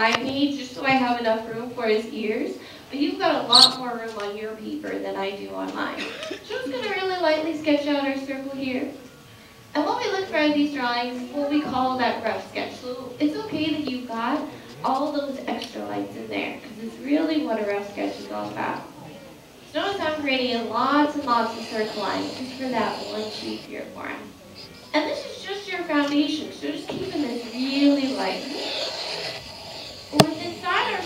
my page just so I have enough room for his ears. But you've got a lot more room on your paper than I do on mine. So I'm just going to really lightly sketch out our circle here. And what we look for in these drawings, what we call that rough sketch. So it's okay that you've got all those extra lines in there, because it's really what a rough sketch is all about. So notice I'm creating lots and lots of circle lines just for that one shape here for him. And this is just your foundation, so just keeping this really light.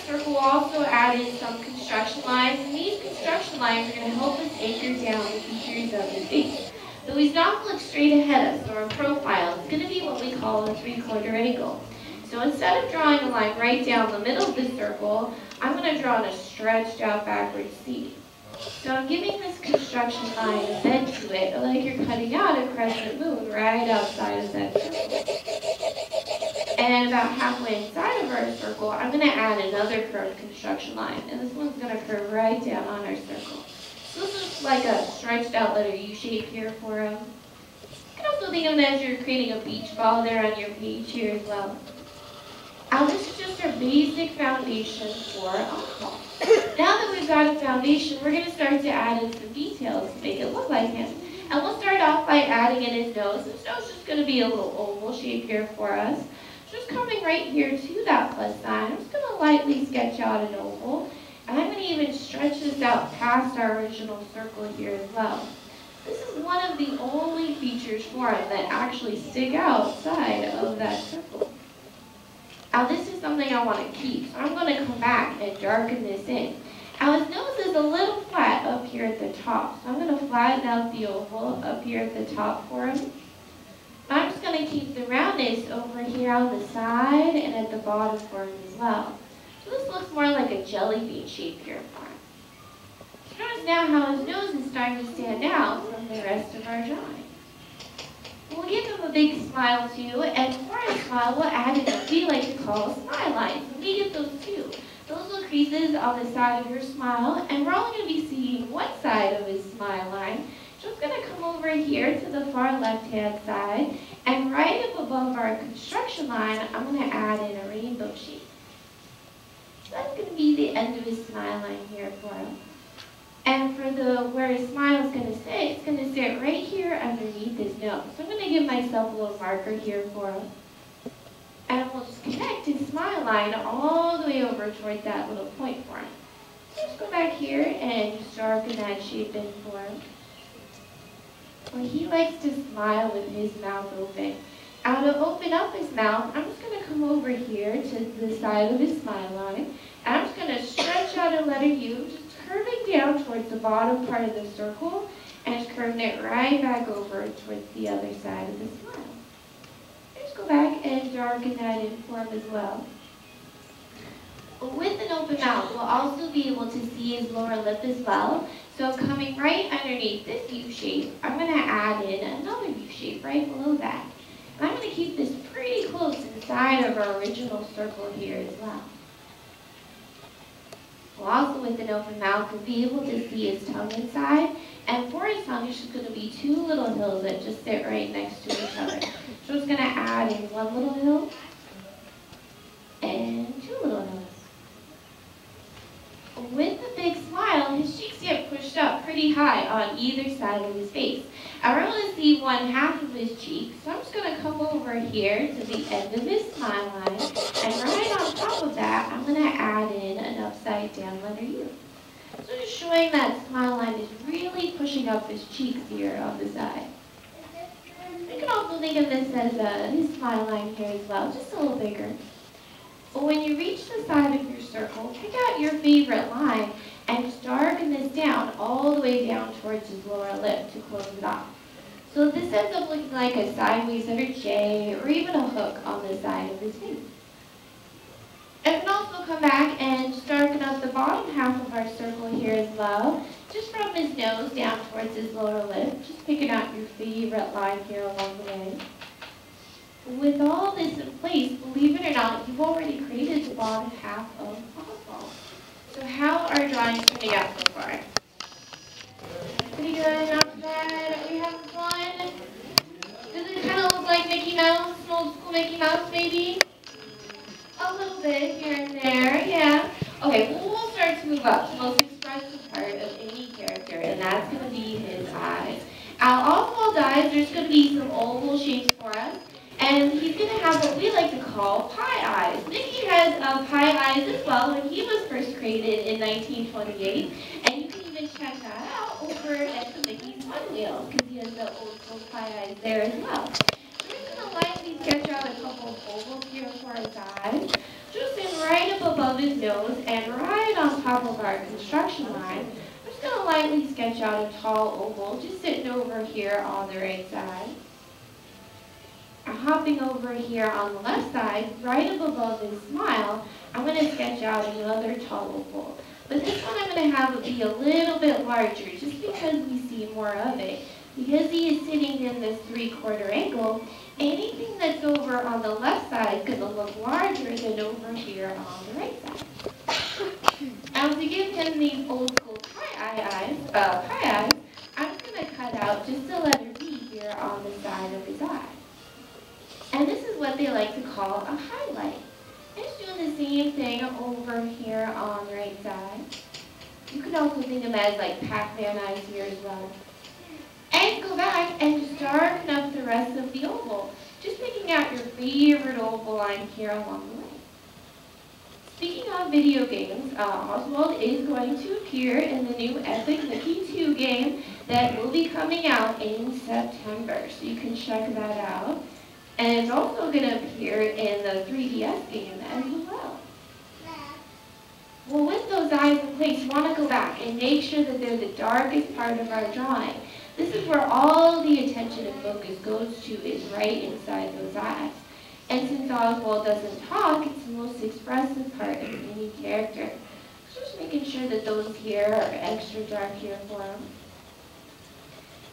Circle, we'll also add in some construction lines, and these construction lines are going to help us anchor down the features of the face. So he's not going to look straight ahead of us or in profile. It's going to be what we call a three-quarter angle. So instead of drawing a line right down the middle of the circle, I'm going to draw a stretched out backward C. So I'm giving this construction line a bend to it, like you're cutting out a crescent moon right outside of that circle. And about halfway inside of our circle, I'm going to add another curved construction line. And this one's going to curve right down on our circle. So this is like a stretched out letter U shape here for him. You can also think of it as you're creating a beach ball there on your page here as well. Now this is just our basic foundation for alcohol. Now that we've got a foundation, we're going to start to add in some details to make it look like him. And we'll start off by adding in his nose. His nose is just going to be a little oval shape here for us. Just coming right here to that plus sign, I'm just going to lightly sketch out an oval. And I'm going to even stretch this out past our original circle here as well. This is one of the only features for him that actually stick outside of that circle. Now this is something I want to keep, so I'm going to come back and darken this in. Now his nose is a little flat up here at the top, so I'm going to flatten out the oval up here at the top for him. Going to keep the roundness over here on the side and at the bottom for him as well. So this looks more like a jelly bean shape here for him. Notice now how his nose is starting to stand out from the rest of our drawing. We'll give him a big smile too, and for a smile, we'll add in what we like to call a smile lines. We get those too. Those little creases on the side of your smile, and we're only going to be seeing one side of his smile line. So it's going to come over here to the far left-hand side, and right up above our construction line, I'm going to add in a rainbow shape. That's going to be the end of his smile line here for him. And for the where his smile is going to sit, it's going to sit right here underneath his nose. So I'm going to give myself a little marker here for him. And we'll just connect his smile line all the way over toward that little point for him. So just go back here and just darken that shape in for him. Well, he likes to smile with his mouth open. Now to open up his mouth, I'm just going to come over here to the side of his smile line. And I'm just going to stretch out a letter U, just curving down towards the bottom part of the circle and just curving it right back over towards the other side of the smile. Just go back and darken that in for him as well. With an open mouth, we'll also be able to see his lower lip as well. So coming right underneath this shape, I'm going to add in another U shape right below that. And I'm going to keep this pretty close inside of our original circle here as well. Well, also with an open mouth, we'll be able to see his tongue inside. And for his tongue, it's just going to be two little hills that just sit right next to each other. So I'm just going to add in one little hill and two little hills. With a big smile, his cheeks get pushed up pretty high on either side of his face. I really see one half of his cheek, so I'm just going to come over here to the end of his smile line, and right on top of that, I'm going to add in an upside down letter U. So just showing that smile line is really pushing up his cheeks here on the side. You can also think of this as uh, his smile line here as well, just a little bigger. But when you reach the side of your circle, pick out your favorite line and darken this down all the way down towards his lower lip to close it off. So this ends up looking like a sideways letter J or even a hook on the side of his face. And can also come back and darken up the bottom half of our circle here as well, just from his nose down towards his lower lip, just picking out your favorite line here along the way. With all this in place, believe it or not, you've already created the bottom half of how are drawings turning out so far? Pretty good, not bad. We having fun? Does it kind of look like Mickey Mouse, old school Mickey Mouse maybe? A little bit here and there, yeah. Okay, well, we'll start to move up the most expressive part of any character, and that's going to be his eyes. Out Oswald's eyes, there's going to be some oval shapes for us, and he's going to have what we like to call pie eyes. Mickey has um, pie eyes as well when he was created in 1928, and you can even check that out over at the Mickey's Fun Wheel, because he has the old school pie eyes there as well. So we're going to lightly sketch out a couple of ovals here for his eyes just in right up above his nose and right on top of our construction line. I'm just going to lightly sketch out a tall oval just sitting over here on the right side. Hopping over here on the left side, right above his smile, I'm going to sketch out another tall oval. But this one I'm going to have be a little bit larger just because we see more of it. Because he is sitting in this three-quarter angle, anything that's over on the left side is going to look larger than over here on the right side. now to give him these old school pie eyes, uh, pie eyes, I'm going to cut out just a letter B here on the side of his eye. What they like to call a highlight. I'm just doing the same thing over here on the right side. You can also think of them as like Pac-Man eyes here as well and go back and just darken up the rest of the oval. Just picking out your favorite oval line here along the way. Speaking of video games, uh, Oswald is going to appear in the new Epic Mickey 2 game that will be coming out in September, so you can check that out. And it's also going to appear in the 3DS game as well. Well, with those eyes in place, you want to go back and make sure that they're the darkest part of our drawing. This is where all the attention and focus goes to is right inside those eyes. And since Oswald doesn't talk, it's the most expressive part of any character. So just making sure that those here are extra dark here for him.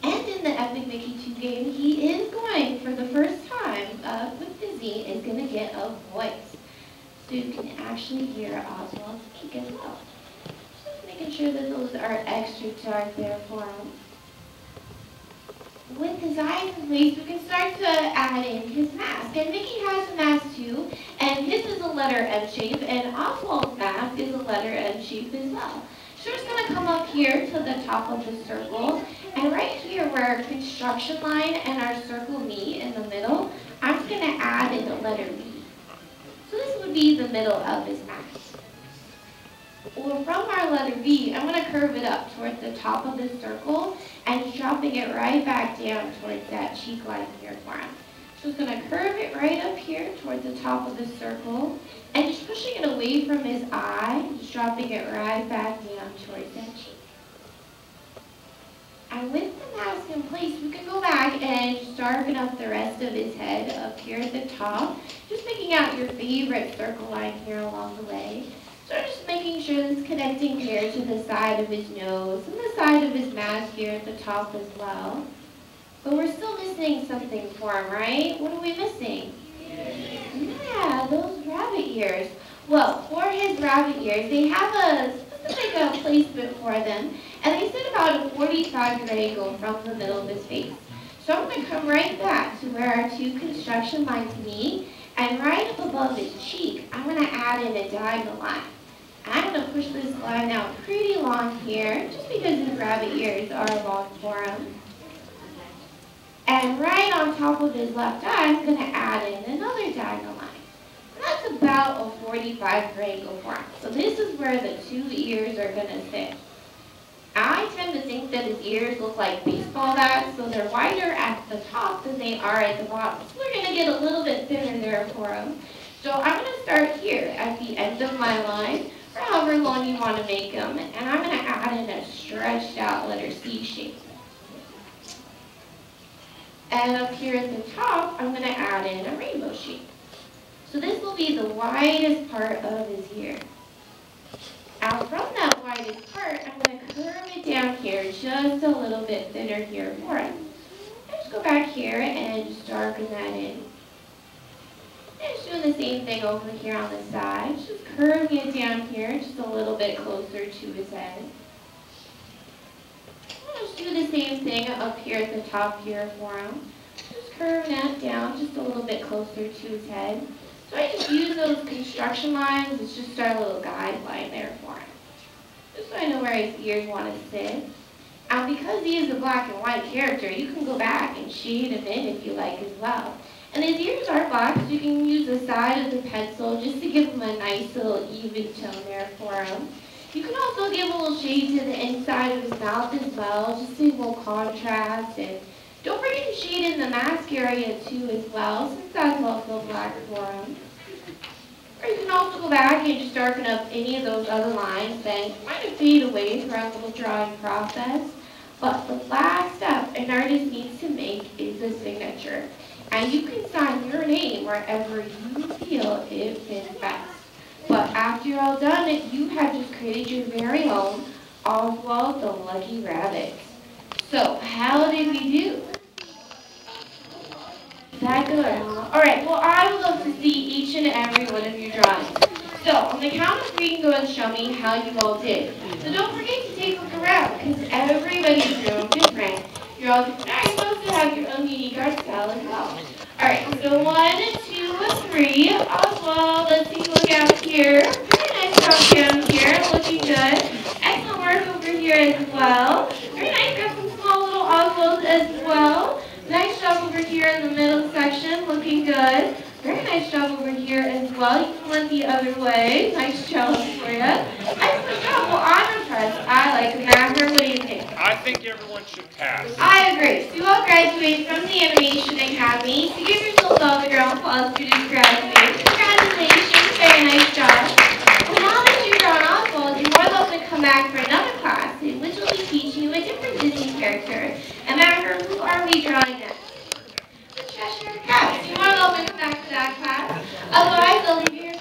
And in the Epic Mickey 2 game, he is going, for the first time uh, with Disney, is going to get a voice. So you can actually hear Oswald speak as well. Just making sure that those are extra dark there for him with his eyes in place, we can start to add in his mask. And Mickey has a mask too, and his is a letter M shape, and Oswald's mask is a letter M shape as well. Just going to come up here to the top of the circle, and right here where our construction line and our circle meet in the middle, I'm going to add in the letter V. So this would be the middle of his mask. Well, from our letter V, I'm going to curve it up towards the top of the circle and dropping it right back down towards that cheek line here for him. So it's going to curve it right up here towards the top of the circle it away from his eye, just dropping it right back down towards that cheek. And with the mask in place, we can go back and just darken up the rest of his head up here at the top, just picking out your favorite circle line here along the way. So just making sure it's connecting here to the side of his nose and the side of his mask here at the top as well. But we're still missing something for him, right? What are we missing? Yeah, those rabbit ears. Well, for his rabbit ears, they have a specific uh, placement for them, and they sit about a 45 degree angle from the middle of his face. So I'm going to come right back to where our two construction lines meet, and right up above his cheek, I'm going to add in a diagonal line. I'm going to push this line out pretty long here, just because his rabbit ears are long for him. And right on top of his left eye, I'm going to add in another diagonal line. That's about a 45 degree angle for him. So this is where the two ears are going to sit. I tend to think that his ears look like baseball bats, so they're wider at the top than they are at the bottom. So we're going to get a little bit thinner there for him. So I'm going to start here at the end of my line for however long you want to make them. And I'm going to add in a stretched out letter C shape. And up here at the top, I'm going to add in a rainbow shape. So this will be the widest part of his ear. Out from that widest part, I'm going to curve it down here just a little bit thinner here for him. Just go back here and just darken that in. And just doing the same thing over here on the side. Just curving it down here just a little bit closer to his head. Just do the same thing up here at the top here for him. Just curving that down just a little bit closer to his head. So I just use those construction lines It's just our little guideline there for him. Just so I know where his ears want to sit. And because he is a black and white character, you can go back and shade him in if you like as well. And his ears are black, so you can use the side of the pencil just to give him a nice little even tone there for him. You can also give a little shade to the inside of his mouth as well, just to a little contrast. And don't forget to shade in the mask area too as well, since that's also black for him. Or you can also go back and just darken up any of those other lines that kind of fade away throughout the little drawing process. But the last step an artist needs to make is a signature. And you can sign your name wherever you feel it fits best. But after you're all done, you have just created your very own Oswald the Lucky Rabbit. So, how did we do? That good. Alright, well I would love to see each and every one of your drawings. So, on the count of three, you can go and show me how you all did. So don't forget to take a look around, because everybody's room different. You're all different. You're supposed to have your own unique art style as well. Alright, so one, two, three. Oswald, let's take a look out here. Very nice job down here, looking good. Excellent work over here as well. Very nice, got some small little Oswalds as well. Nice job over here in the middle looking good. Very nice job over here as well. You can went the other way. Nice job for you. Excellent job. Well, I'm impressed. I like the Macker. What do you think? I think everyone should pass. I agree. So you all graduate from the Animation Academy. So give yourselves all the ground applause to just graduate. Congratulations. Very nice job. Well, now that you're on Oswald, you're more welcome to come back for another class in which we'll be teaching you a different Disney character. And Macker, who are we drawing next? To back to that class. Otherwise, I'll you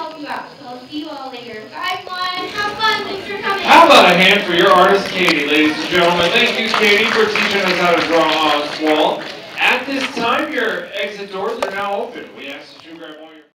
help you out. So I'll see you all later. Have fun. Thanks for coming. How about a hand for your artist, Katie, ladies and gentlemen? Thank you, Katie, for teaching us how to draw Oswald. At this time, your exit doors are now open. We ask that you grab.